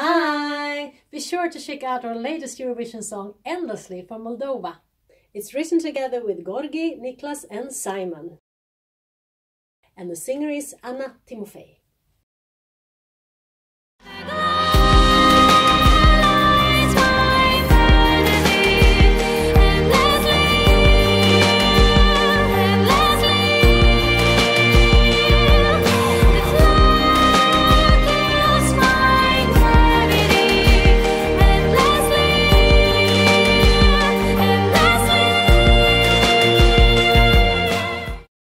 Hi! Be sure to check out our latest Eurovision song, Endlessly from Moldova. It's written together with Gorgi, Niklas, and Simon. And the singer is Anna Timofei.